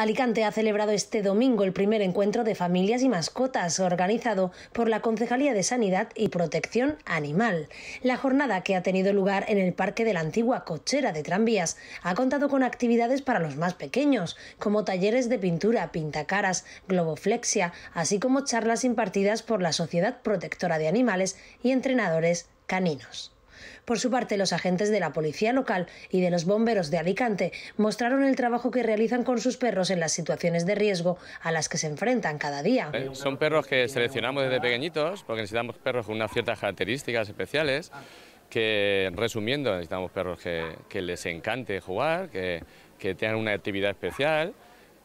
Alicante ha celebrado este domingo el primer encuentro de familias y mascotas organizado por la Concejalía de Sanidad y Protección Animal. La jornada que ha tenido lugar en el Parque de la Antigua Cochera de Tranvías ha contado con actividades para los más pequeños, como talleres de pintura, pintacaras, globoflexia, así como charlas impartidas por la Sociedad Protectora de Animales y entrenadores caninos. Por su parte, los agentes de la Policía Local y de los bomberos de Alicante mostraron el trabajo que realizan con sus perros en las situaciones de riesgo a las que se enfrentan cada día. Eh, son perros que seleccionamos desde pequeñitos porque necesitamos perros con unas ciertas características especiales que, resumiendo, necesitamos perros que, les encante jugar, que, que tengan una actividad especial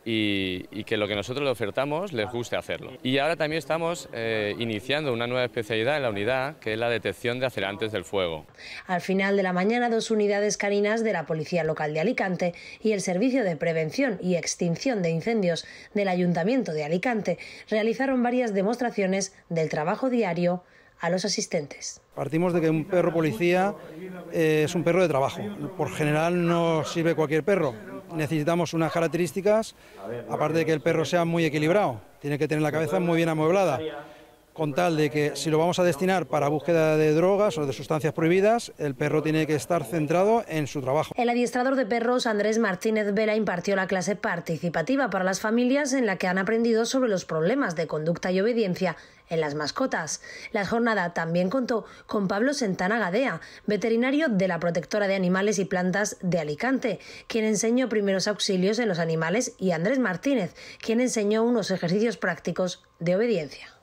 y, que lo que nosotros le ofertamos les guste hacerlo. Y ahora también estamos eh, iniciando una nueva especialidad en la unidad, que es la detección de acelerantes del fuego. Al final de la mañana, dos unidades caninas de la Policía Local de Alicante y el Servicio de Prevención y Extinción de Incendios del Ayuntamiento de Alicante realizaron varias demostraciones del trabajo diario a los asistentes. Partimos de que un perro policía eh, es un perro de trabajo. Por general no sirve cualquier perro necesitamos unas características, aparte de que el perro sea muy equilibrado, tiene que tener la cabeza muy bien amueblada, con tal de que si lo vamos a destinar para búsqueda de drogas o de sustancias prohibidas, el perro tiene que estar centrado en su trabajo. El adiestrador de perros Andrés Martínez Vela impartió la clase participativa para las familias en la que han aprendido sobre los problemas de conducta y obediencia en las mascotas. La jornada también contó con Pablo Sentana Gadea, veterinario de la Protectora de Animales y Plantas de Alicante, quien enseñó primeros auxilios en los animales, y Andrés Martínez, quien enseñó unos ejercicios prácticos de obediencia.